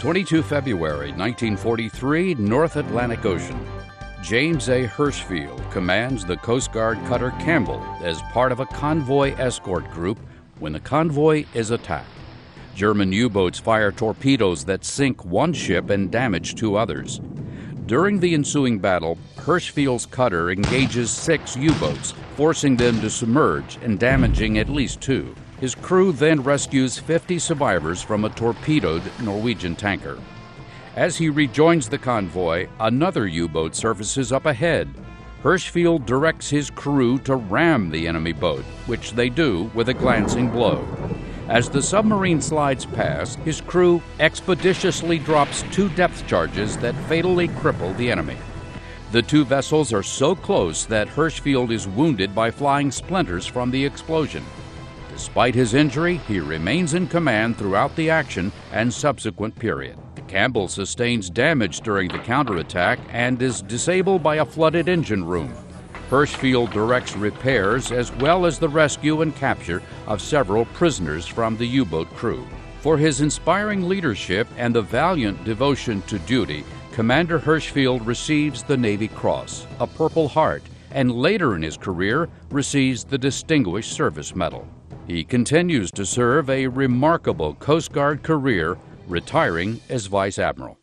22 February 1943, North Atlantic Ocean. James A. Hirshfield commands the Coast Guard cutter Campbell as part of a convoy escort group when the convoy is attacked. German U boats fire torpedoes that sink one ship and damage two others. During the ensuing battle, Hirshfield's cutter engages six U boats, forcing them to submerge and damaging at least two. His crew then rescues 50 survivors from a torpedoed Norwegian tanker. As he rejoins the convoy, another U boat surfaces up ahead. Hirshfield directs his crew to ram the enemy boat, which they do with a glancing blow. As the submarine slides past, his crew expeditiously drops two depth charges that fatally cripple the enemy. The two vessels are so close that Hirshfield is wounded by flying splinters from the explosion. Despite his injury, he remains in command throughout the action and subsequent period. Campbell sustains damage during the counterattack and is disabled by a flooded engine room. Hirshfield directs repairs as well as the rescue and capture of several prisoners from the U boat crew. For his inspiring leadership and the valiant devotion to duty, Commander Hirshfield receives the Navy Cross, a Purple Heart, and later in his career receives the Distinguished Service Medal. He continues to serve a remarkable Coast Guard career, retiring as Vice Admiral.